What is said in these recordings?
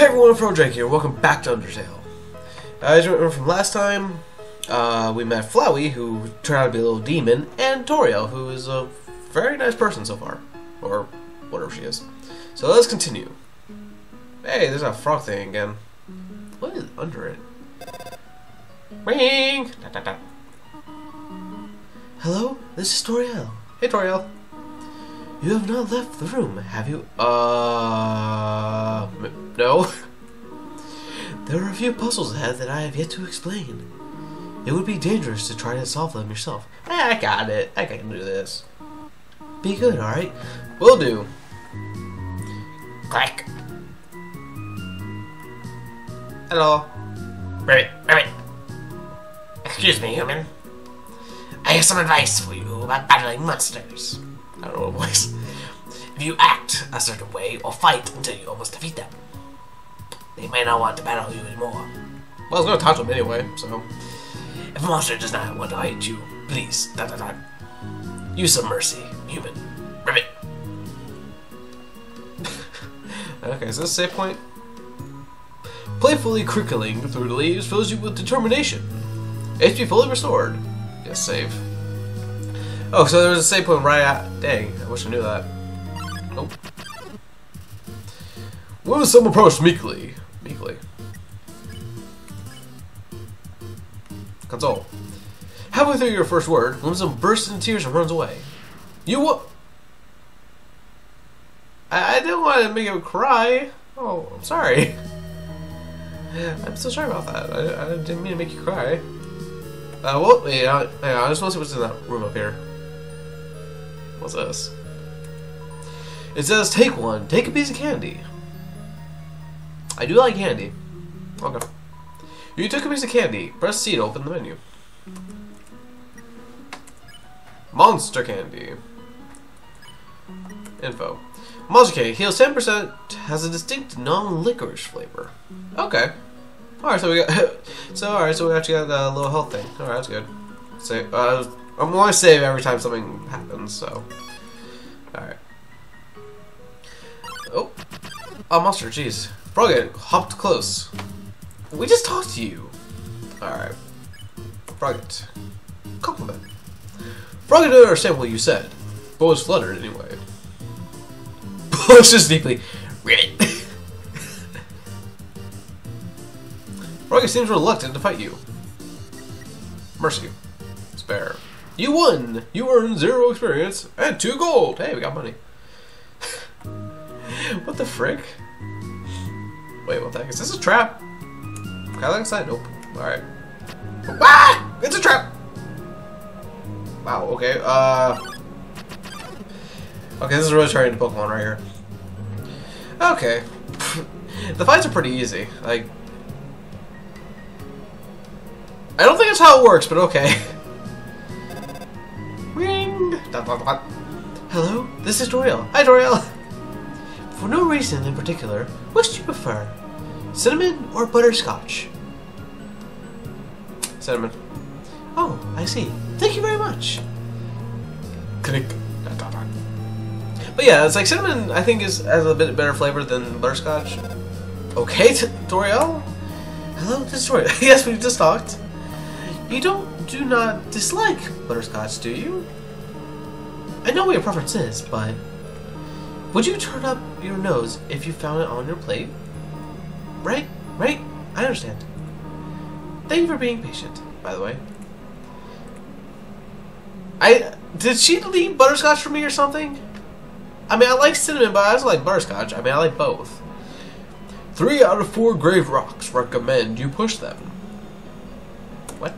Hey everyone, Frodrake here. Welcome back to Undertale. Uh, as you remember from last time, uh, we met Flowey, who turned out to be a little demon, and Toriel, who is a very nice person so far. Or whatever she is. So let's continue. Hey, there's a frog thing again. What is under it? Ring! Hello, this is Toriel. Hey Toriel. You have not left the room, have you? Uh, no. there are a few puzzles ahead that I have yet to explain. It would be dangerous to try to solve them yourself. I got it. I can do this. Be good, alright? Will do. Click. Hello. Rabbit, rabbit. Excuse me, human. I have some advice for you about battling monsters. I don't know voice. If you act a certain way or fight until you almost defeat them, they may not want to battle you anymore. Well, I was gonna touch them anyway, so. If a monster does not want to fight you, please, da da da. Use some mercy, human. Ribbit. Okay, is this a save point? Playfully crickling through the leaves fills you with determination. HP fully restored. Yes, save. Oh, so there was a save point right at. Dang, I wish I knew that. Nope. Whimsun approached meekly. Meekly. Console. Halfway through your first word, Whimsun bursts into tears and runs away. You what? I, I didn't want to make him cry. Oh, I'm sorry. I'm so sorry about that. I, I didn't mean to make you cry. Uh, well, I, I just want to see what's in that room up here. What's this? It says, take one. Take a piece of candy. I do like candy. Okay. You took a piece of candy. Press C to open the menu. Monster candy. Info. Monster candy heals 10%, has a distinct non-licorice flavor. Okay. Alright, so we got... so, alright, so we actually got a little health thing. Alright, that's good. Save, uh, I'm going to save every time something happens, so... Alright. Oh. Oh, monster, jeez. Froggit hopped close. We just talked to you. Alright. Froggit. Compliment. Froggit didn't understand what you said, but was fluttered anyway. Pushes deeply. Ribbit. Froggit seems reluctant to fight you. Mercy. Spare. You won! You earned zero experience and two gold! Hey, we got money. what the frick? Wait, what the heck? Is this a trap? Can I inside? Nope. Alright. Ah! It's a trap! Wow, okay, uh... Okay, this is really turning into Pokemon right here. Okay. the fights are pretty easy. Like... I don't think that's how it works, but okay. Ring! Dot, dot, dot. Hello, this is Toriel. Hi, Toriel! For no reason in particular, which do you prefer? Cinnamon or butterscotch? Cinnamon. Oh, I see. Thank you very much. Click. Dot, dot, dot. But yeah, it's like cinnamon. I think is has a bit better flavor than butterscotch. Okay, Toriel. Hello, this is Toriel. yes, we just talked. You don't do not dislike butterscotch, do you? I know what your preference is, but would you turn up your nose if you found it on your plate? Right? Right? I understand. Thank you for being patient, by the way. I did she leave butterscotch for me or something? I mean, I like cinnamon, but I also like butterscotch. I mean, I like both. Three out of four grave rocks recommend you push them. What?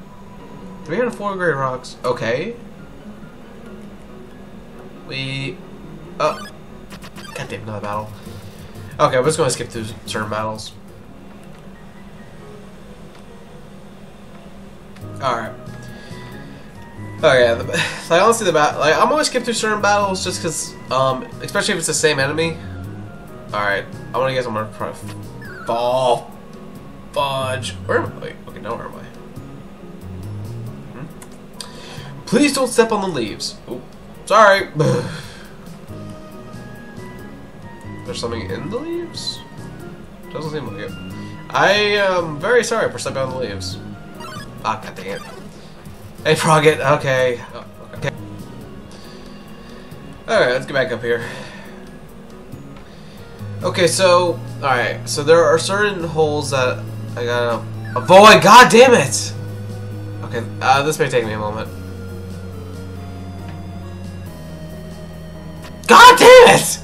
Three out of four grave rocks. Okay. We. Uh. Goddamn, another battle. Okay, we're just going to skip through certain battles. Alright. Okay, the, like honestly, the bat like I'm always skip through certain battles just because, um, especially if it's the same enemy. All right, I want to guess I'm try to fall, fudge. Where am I? Wait, okay, now where am I? Hmm? Please don't step on the leaves. Oh, sorry. There's something in the leaves. Doesn't seem like it. I am very sorry for stepping on the leaves. Ah, god dang it. Hey, Froggit, okay. Oh, okay. Alright, let's get back up here. Okay, so, alright, so there are certain holes that I gotta avoid. God damn it! Okay, uh, this may take me a moment. God damn it!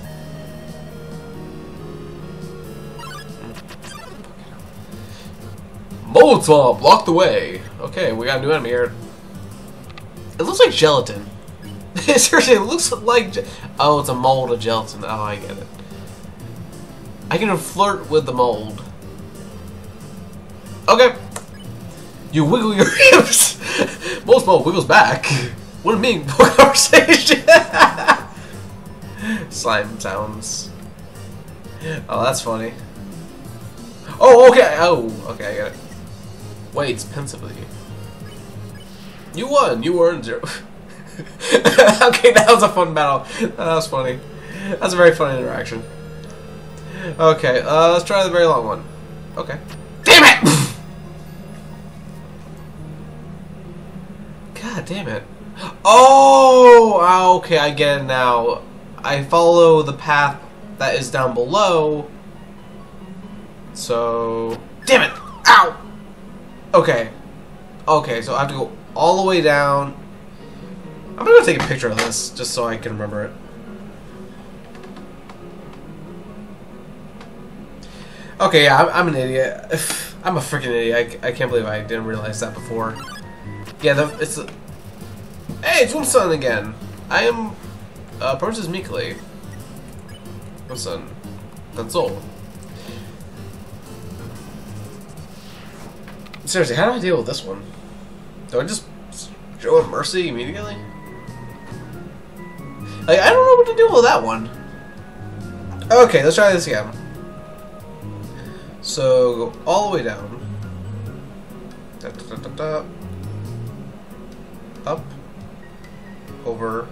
Moldsmal, uh, blocked the way. Okay, we got a new enemy here. It looks like gelatin. Seriously, it looks like. Oh, it's a mold of gelatin. Oh, I get it. I can flirt with the mold. Okay. You wiggle your hips. Most mold wiggles back. What do a meaningful conversation. Slime sounds. Oh, that's funny. Oh, okay. Oh, okay, I get it. Waits pensively. You won. You earned zero. okay, that was a fun battle. That was funny. That's a very funny interaction. Okay, uh, let's try the very long one. Okay. Damn it! God damn it. Oh, okay, I get it now. I follow the path that is down below. So, damn it! Ow! Okay. Okay, so I have to go all the way down. I'm gonna take a picture of this just so I can remember it. Okay, yeah, I'm, I'm an idiot. I'm a freaking idiot. I, I can't believe I didn't realize that before. Yeah, the, it's. The, hey, it's Wumsun again. I am uh, Princess Mikli. Wumsun. That's all. Seriously, how do I deal with this one? Do I just show him mercy immediately? Like, I don't know what to do with that one. Okay, let's try this again. So, go all the way down. Da, da, da. Up. Over.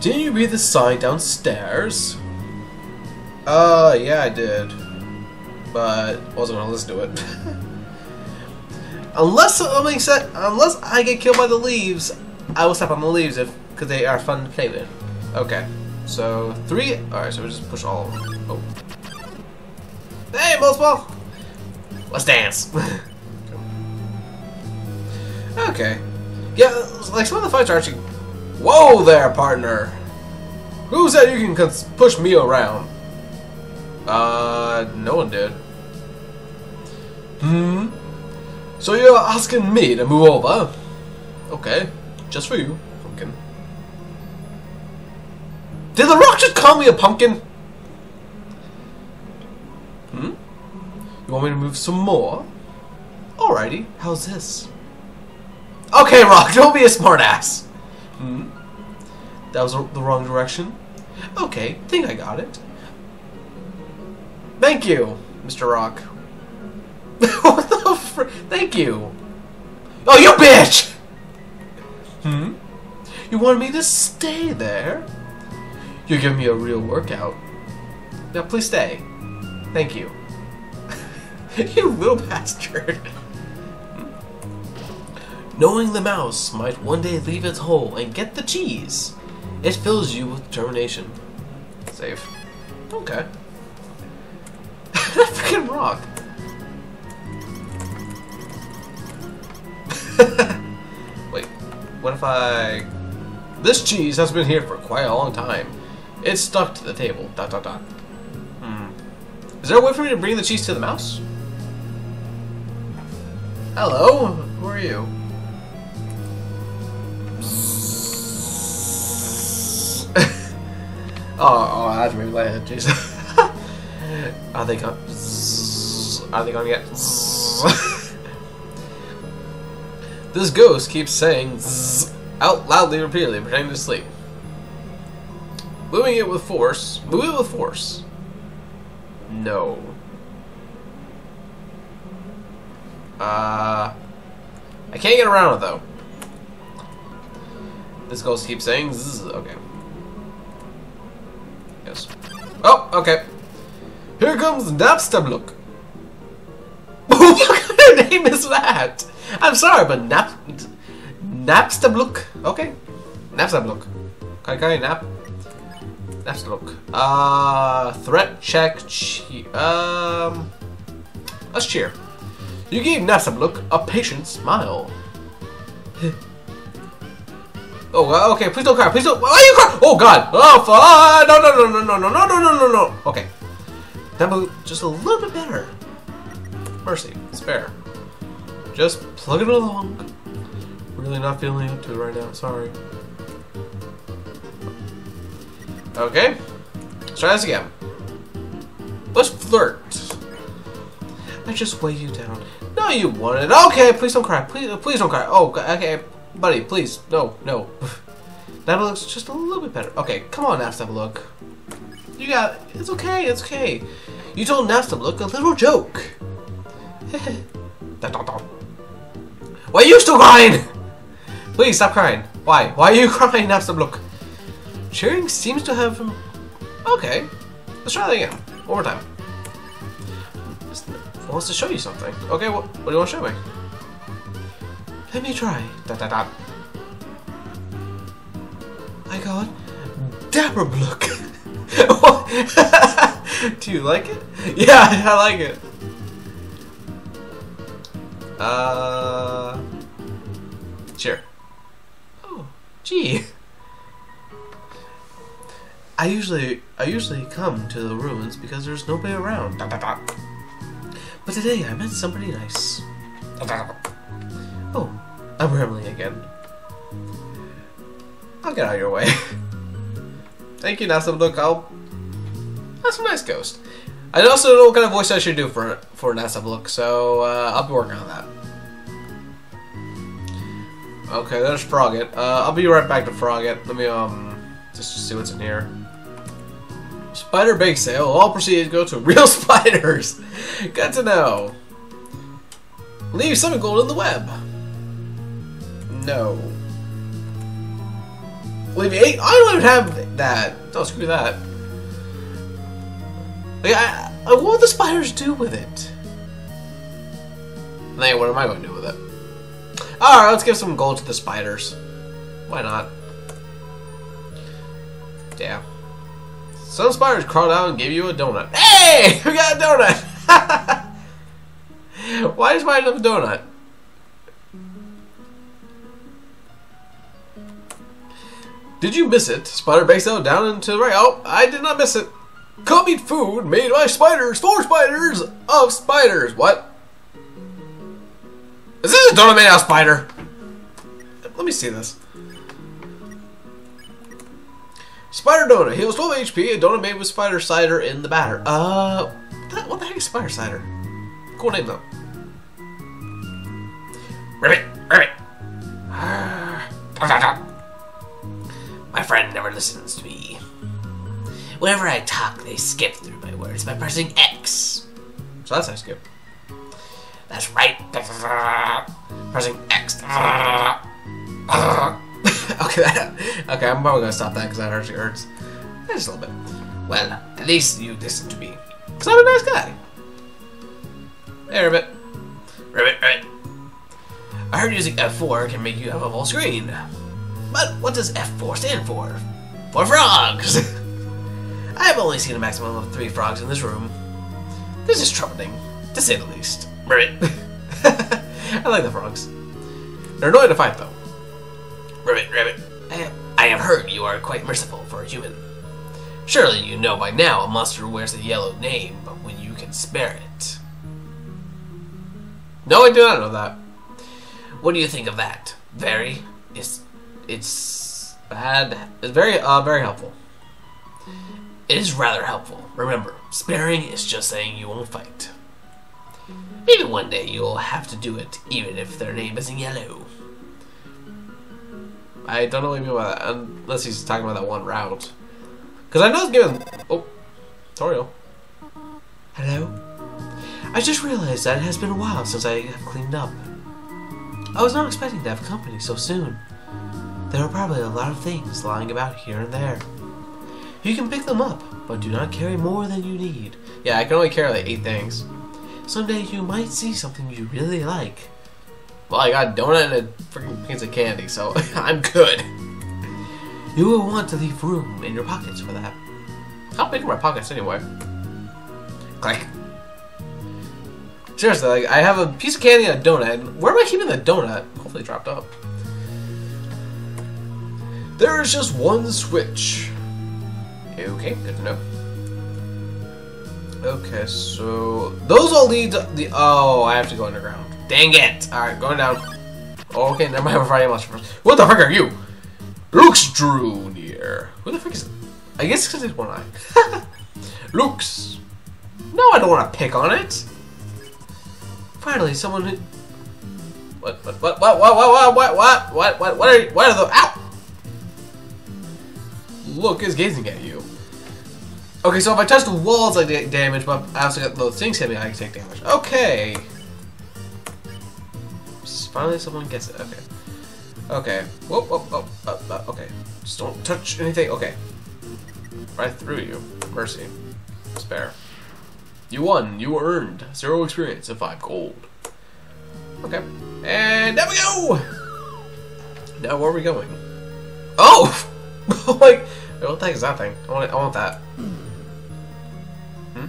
Didn't you read the sign downstairs? Uh, yeah, I did. But wasn't gonna listen to it. unless something said, unless I get killed by the leaves, I will step on the leaves if because they are fun to play with. Okay, so three. All right, so we just push all of them. Oh. Hey, most ball. Let's dance. Okay. Yeah, like some of the fights are actually. Whoa there, partner. Who said you can push me around? Uh, no one did. Hmm. So you're asking me to move over? Okay, just for you, pumpkin. Did the rock just call me a pumpkin? Hmm. You want me to move some more? Alrighty, how's this? Okay, Rock, don't be a smartass. Hmm? That was the wrong direction? Okay, think I got it. Thank you, Mr. Rock. what the fr- Thank you. Oh, you bitch! Hmm? You wanted me to stay there? You're giving me a real workout. Now, please stay. Thank you. you little bastard. Knowing the mouse might one day leave its hole and get the cheese, it fills you with determination. Save. Okay. that freaking rock. Wait, what if I... This cheese has been here for quite a long time. It's stuck to the table. Dot dot dot. Hmm. Is there a way for me to bring the cheese to the mouse? Hello? Who are you? Oh, oh, I have to move head, jeez. they going? Are they going to get? this ghost keeps saying out loudly, repeatedly, pretending to sleep. Moving it with force. Move it with force. No. Uh, I can't get around it though. This ghost keeps saying. Okay. Yes. Oh, okay. Here comes Napstablook. what kind of name is that? I'm sorry, but Nap Napstablook. Okay, Napstablook. Kai Kai Nap. Napstablook. Uh, threat check. Che um, let's cheer. You gave Napstablook a patient smile. Oh, uh, okay. Please don't cry. Please don't. Why are you crying? Oh God. Oh, fuck. No, no, no, no, no, no, no, no, no, no, no. Okay. That move just a little bit better. Mercy, spare. Just plug it along. Really not feeling up to it right now. Sorry. Okay. Let's try this again. Let's flirt. I just weigh you down. No, you want it. Okay, please don't cry. Please, please don't cry. Oh, okay, buddy, please. No, no. That looks just a little bit better. Okay, come on, Naps, have a look. You got. It's okay. It's okay. You told Napstablook a little joke. Why are you still crying? Please stop crying. Why? Why are you crying, Naps, look? Cheering seems to have. Um, okay, let's try that again. One more time wants to show you something. Okay, what, what do you want to show me? Let me try. Da da da. I got Dapper Blook. do you like it? Yeah, I like it. Uh, sure. Oh, gee. I usually I usually come to the ruins because there's nobody around. But today I met somebody nice. Oh, I'm rambling again. I'll get out of your way. Thank you, Nasa. Look, I'll. That's a nice ghost. I also don't know what kind of voice I should do for for Napstablook, so uh, I'll be working on that. Okay, there's Froggit. Uh, I'll be right back to Froggit. Let me um just see what's in here. Spider bake sale. All proceeds go to real spiders. Good to know. Leave some gold in the web. No. Eight. I don't even have that. Don't screw that. Like, I, I, what would the spiders do with it? Then what am I going to do with it? Alright, let's give some gold to the spiders. Why not? Yeah. Some spiders crawled out and gave you a donut. Hey! We got a donut! Why does mine have a donut? Did you miss it? Spider Baso down and to the right. Oh, I did not miss it. Come eat food made by spiders for spiders of spiders. What? Is this a donut made out of spider? Let me see this. Spider Donut heals 12 HP. A donut made with spider cider in the batter. Uh, what the, heck is spider cider? Cool name though. Ribbit, ribbit. My friend never listens to me. Whenever I talk, they skip through my words by pressing X. So that's how I skip. That's right. Pressing X. okay, that, okay, I'm probably gonna stop that because that hurts. hurts. Just a little bit. Well, at least you listen to me. Cause I'm a nice guy. Hey, Ribbit. Ribbit, ribbit. I heard using F4 can make you have a full screen. But what does F4 stand for? For frogs! I have only seen a maximum of three frogs in this room. This is troubling, to say the least. Ribbit. I like the frogs. They're annoying to fight, though. Ribbit, ribbit. I, I have heard you are quite merciful for a human. Surely you know by now a monster wears a yellow name, but when you can spare it. No, I do not know that. What do you think of that? Very? It's it's bad. It's very uh very helpful. It is rather helpful. Remember, sparing is just saying you won't fight. Maybe one day you'll have to do it, even if their name isn't yellow. I don't know what you mean by that, unless he's talking about that one route. Because I know it's given. Oh, tutorial. Hello. I just realized that it has been a while since I have cleaned up. I was not expecting to have company so soon. There are probably a lot of things lying about here and there. You can pick them up, but do not carry more than you need. Yeah, I can only carry like eight things. Someday you might see something you really like. Well, I got a donut and a freaking piece of candy, so I'm good. You will want to leave room in your pockets for that. How big are my pockets anyway? Click. Seriously, like I have a piece of candy and a donut. Where am I keeping the donut? Hopefully, dropped up. There is just one switch. Okay, good to know. Okay, so those all lead to the. Oh, I have to go underground. Dang it! All right, going down. Okay, never mind. We're monster first. What the frick are you? Loox drew near. Who the frick is? I guess because it's one eye. Loox. No, I don't want to pick on it. Finally, someone who. What? What? What? What? What? What? What? What? What? What? What are? What are the? Ow! Look is gazing at you. Okay, so if I touch the walls, I get damage, but I also got those things hit me, I can take damage. Okay. Finally, someone gets it. Okay. Okay. Whoa, whoa, whoa. Uh, uh, okay. Just don't touch anything. Okay. Right through you. Mercy. Spare. You won. You earned zero experience and five gold. Okay. And there we go! Now, where are we going? Oh! like, what the heck is that thing? I want, I want that. Hmm?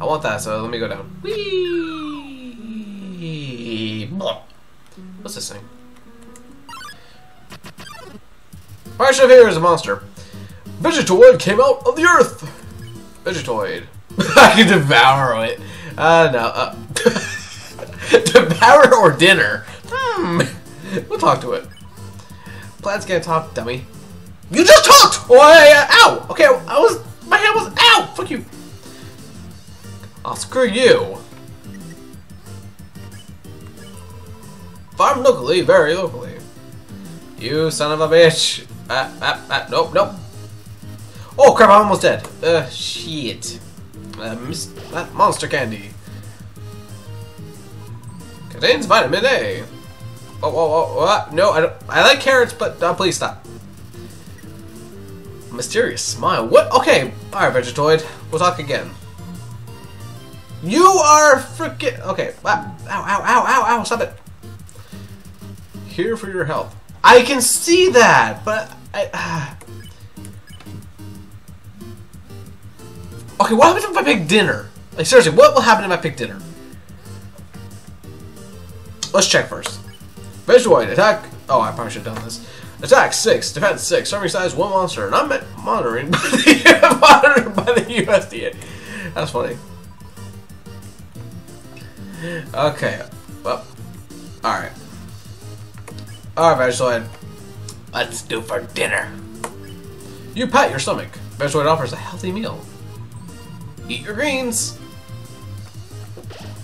I want that, so let me go down. Whee! What's this thing? Parsha here is a monster. Vegetoid came out of the earth! Vegetoid. I can devour it. Uh, no. Uh, devour or dinner? Hmm. We'll talk to it. Plants can't talk, dummy. You just talked! Oh, uh, ow! Okay, I was... My hand was... Ow! Fuck you. I'll screw you. Farm locally, very locally. You son of a bitch. Ah, ah, ah, nope, nope. Oh crap, I'm almost dead. Uh, shit. Uh, miss, uh, monster candy. Contains vitamin A. Oh, oh, oh, what? No, I don't. I like carrots, but uh, please stop. Mysterious smile. What? Okay, alright, Vegetoid. We'll talk again. You are freaking. Okay. Ow, ow, ow, ow, ow, stop it. Here for your health. I can see that, but I. Uh... Okay, what happens if I pick dinner? Like, seriously, what will happen if I pick dinner? Let's check first. Vegetoid, attack. Oh, I probably should have done this. Attack 6, defense 6, serving size 1 monster, not monitoring by the, monitored by the USDA. That's funny. Okay, well, alright. Alright, Vegetoid. Let's do for dinner. You pat your stomach. Vegetoid offers a healthy meal. Eat your greens.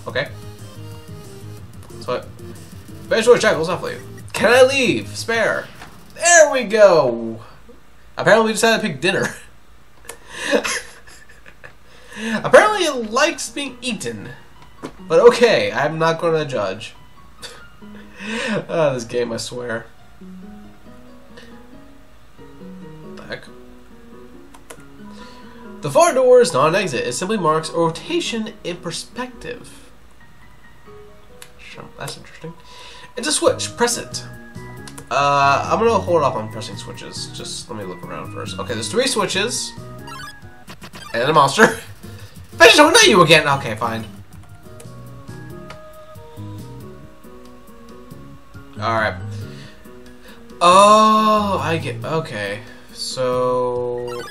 Okay. So, Vegetoid chuckles softly. Can I leave? Spare. There we go. Apparently, we decided to pick dinner. Apparently, it likes being eaten. But okay, I'm not going to judge. oh, this game, I swear. The heck? The far door is not an exit. It simply marks a rotation in perspective. That's interesting. It's a switch. Press it. Uh, I'm gonna hold off on pressing switches. Just let me look around first. Okay, there's three switches. And a monster. Fish, don't know you again! Okay, fine. Alright. Oh, I get... Okay. So...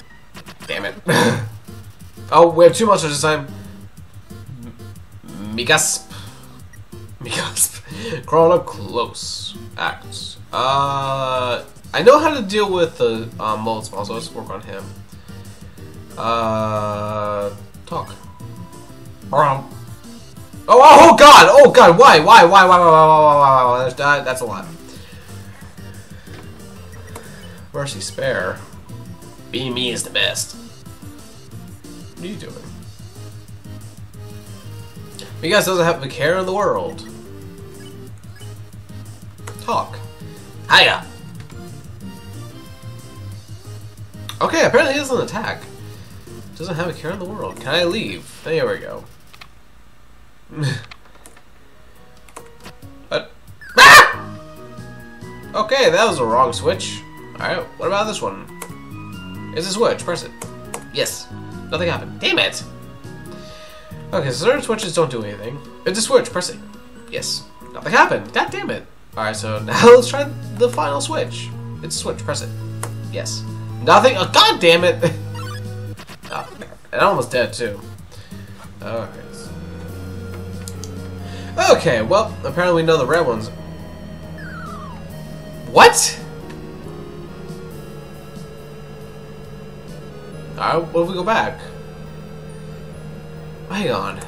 Damn it. oh, we have two monsters this time. Migosp. Migosp. Crawl up close. Act. Uh... I know how to deal with the uh, Moldsmal, so let's work on him. Uh... Talk. Oh, oh, oh God! Oh, God! Why? Why? Why? Why? Why? Why? Why? Why? Why? why? That's, that, that's a lot. Mercy spare. Being me is the best. What are you doing? Guys doesn't have a care in the world. Talk. Hiya. Okay, apparently he doesn't attack. Doesn't have a care in the world. Can I leave? There we go. what? Ah! Okay, that was the wrong switch. Alright, what about this one? It's a switch, press it. Yes. Nothing happened. Damn it! Okay, so certain switches don't do anything. It's a switch, press it. Yes. Nothing happened. God damn it. Alright, so now let's try the final switch. It's a switch, press it. Yes. Nothing. Oh, God damn it! oh, and almost dead too. Alright. Okay, well, apparently we know the red ones. What? Alright, what if we go back? Hang on.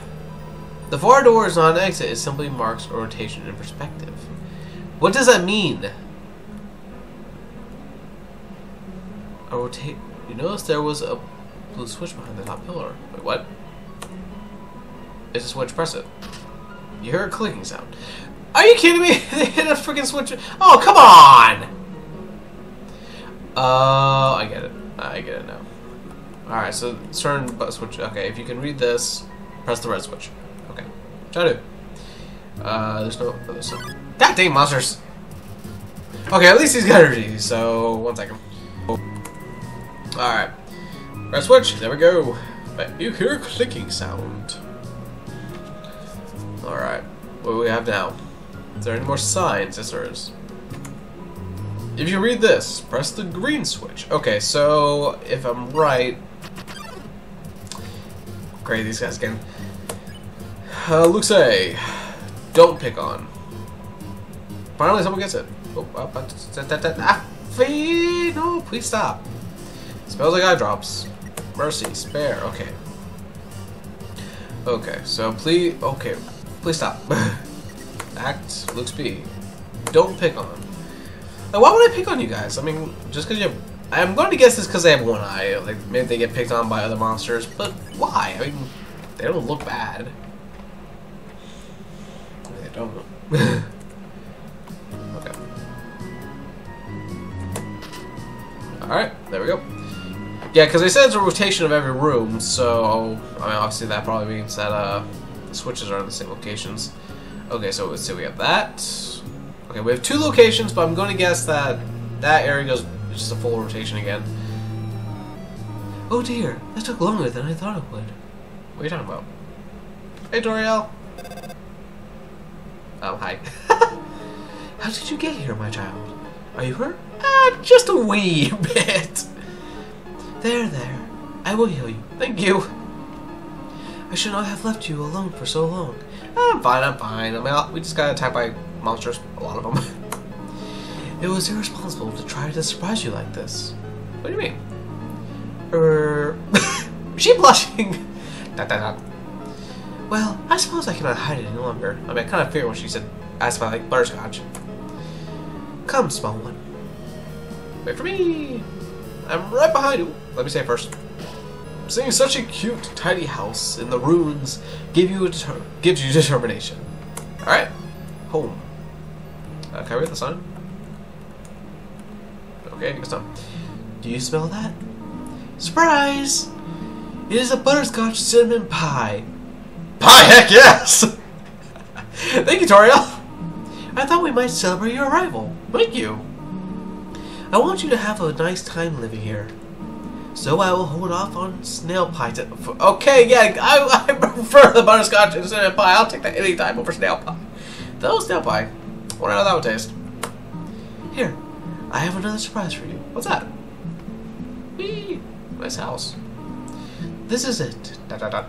The far door is not an exit, it simply marks a rotation in perspective. What does that mean? A rotate. You notice there was a blue switch behind the top pillar. Wait, what? It's a switch, press it. You hear a clicking sound. Are you kidding me? they hit a freaking switch. Oh, come on! Uh, I get it. I get it now. Alright, so certain switch. Okay, if you can read this, press the red switch. Okay. Try to. Uh, there's no. No God dang monsters! Okay, at least he's got energy, so. One second. Alright. Red switch, there we go. But you hear a clicking sound. Alright. What do we have now? Is there any more signs? Yes, there is. If you read this, press the green switch. Okay, so if I'm right... Great, these guys again. Uh, Luke say, don't pick on. Finally, someone gets it. Oh, ah, no, please stop. Smells like eye drops. Mercy, spare. Okay. Okay, so please, okay, please stop. Act, Luke B. Don't pick on. Like, why would I pick on you guys? I mean, just because you have... I'm going to guess it's because they have one eye. Like, maybe they get picked on by other monsters. But why? I mean, they don't look bad. They don't. Alright, there we go. Yeah, because they said it's a rotation of every room, so... I mean, obviously that probably means that, uh... The switches are in the same locations. Okay, so let's see, we have that. Okay, we have two locations, but I'm going to guess that that area goes just a full rotation again. Oh dear, that took longer than I thought it would. What are you talking about? Hey, Toriel. Oh, hi. How did you get here, my child? Are you hurt? Ah, just a wee bit. There, there. I will heal you. Thank you. I should not have left you alone for so long. I'm fine, I'm fine. I mean, we just got attacked by monsters, a lot of them. it was irresponsible to try to surprise you like this. What do you mean? Er, she blushing. dot, dot, dot. Well, I suppose I cannot hide it any longer. I mean, I kind of fear when she said, asked about like butterscotch. Come, small one. Wait for me. I'm right behind you. Let me say first. Seeing such a cute, tidy house in the ruins give you gives you determination. All right, home. Uh, can I read the sign? Okay, I guess not. Do you smell that? Surprise! It is a butterscotch cinnamon pie. Pie, heck yes! Thank you, Toriel. I thought we might celebrate your arrival. Thank you. I want you to have a nice time living here. So I will hold off on snail pie. Okay, yeah, I, I prefer the butterscotch to snail pie. I'll take that any time over snail pie. Was snail pie. Wonder how that would taste. Here, I have another surprise for you. What's that? Whee! Nice house. This is it. Da da da.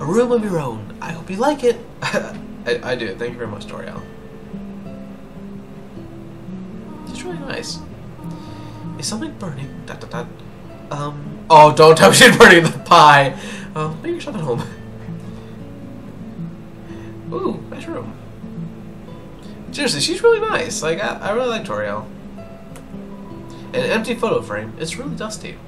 A room of your own. I hope you like it. I, I do. Thank you very much, Toriel. Really nice. Is something burning? Um. Oh, don't tell me she's burning the pie. Um, maybe you're at home. Ooh, nice room. Seriously, she's really nice. Like, I, I really like Toriel. An empty photo frame. It's really dusty.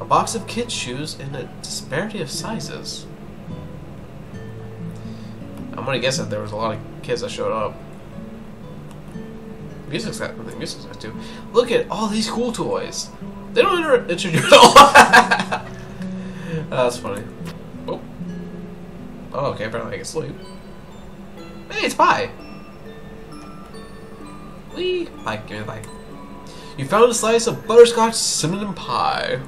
A box of kids' shoes in a disparity of sizes. I'm gonna guess that there was a lot of kids that showed up. Music's got the music's got too. Look at all these cool toys. They don't introduce all. That's funny. Oh. Oh, okay. Apparently I can sleep. Hey, it's pie. Wee. Pie. Give me the pie. You found a slice of butterscotch cinnamon pie.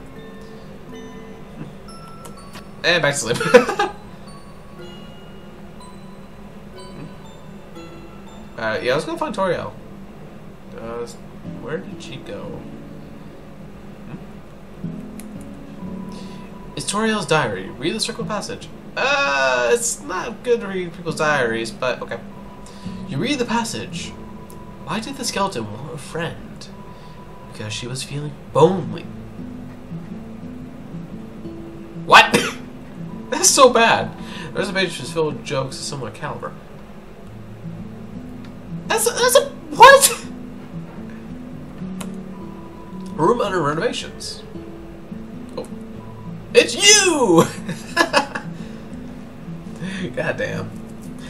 And back to sleep. uh, yeah, let's go find Toriel. Uh, where did she go? Hmm? It's Toriel's diary. Read the circle passage. Uh, it's not good to read people's diaries, but okay. You read the passage. Why did the skeleton want a friend? Because she was feeling lonely. What? That's so bad. There's a page that's filled with jokes of similar caliber. That's a, that's a what? Room under renovations. Oh, it's you! God damn.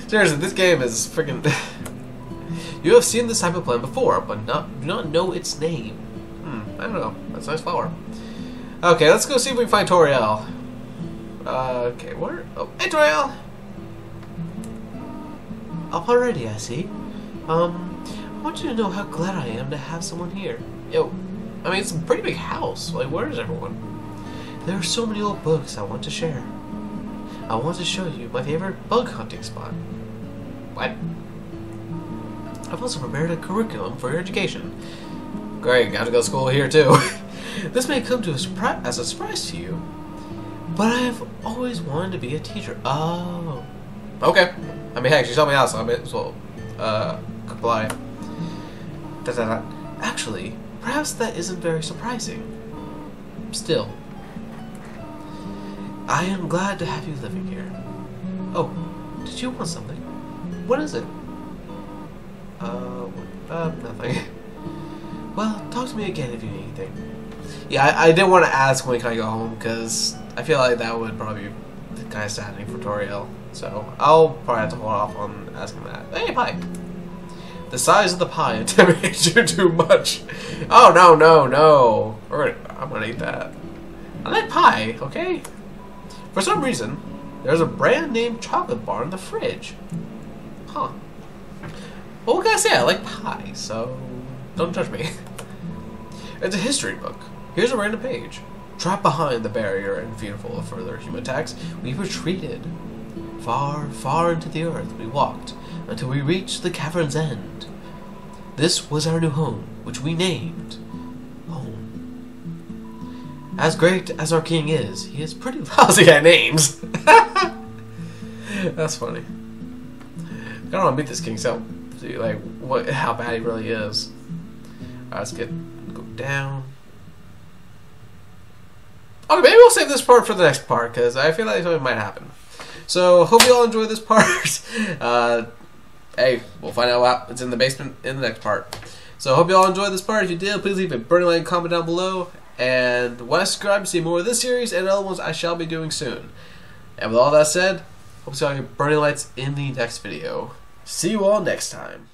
Seriously, this game is freaking. you have seen this type of plant before, but not do not know its name. Hmm, I don't know. That's a nice flower. Okay, let's go see if we can find Toriel. Uh, okay, where? Oh, hey, Toriel! Up already, I see. Um, I want you to know how glad I am to have someone here. Yo, I mean, it's a pretty big house. Like, where is everyone? There are so many old books I want to share. I want to show you my favorite bug hunting spot. What? I've also prepared a curriculum for your education. Great, got to go to school here too. this may come to a as a surprise to you, but I have always wanted to be a teacher. Oh. Okay. I mean, heck, she told me out, so I may as well uh, comply. Da, da, da. Actually, perhaps that isn't very surprising. Still, I am glad to have you living here. Oh, did you want something? What is it? Uh, uh, nothing. well, talk to me again if you need anything. Yeah, I, I didn't want to ask when can I go home because I feel like that would probably be kind of saddening for Toriel. So I'll probably have to hold off on asking that. Hey, pie. The size of the pie intimidates you too much. Oh no no no! I'm gonna eat that. I like pie. Okay. For some reason, there's a brand name chocolate bar in the fridge. Huh. Well, what can I say? I like pie, so don't judge me. It's a history book. Here's a random page. Trapped behind the barrier and fearful of further human attacks, we retreated. Far, far into the earth we walked until we reached the cavern's end. This was our new home, which we named home. As great as our king is, he is pretty lousy at names. That's funny. I don't want to meet this king, so see like what how bad he really is. Alright, let's get go down. Okay, maybe we'll save this part for the next part because I feel like something might happen. So hope you all enjoyed this part. Uh, hey, we'll find out what it's in the basement in the next part. So hope you all enjoyed this part. If you did, please leave a burning like comment down below. And subscribe to see more of this series and other ones I shall be doing soon. And with all that said, hope to see all your burning lights in the next video. See you all next time.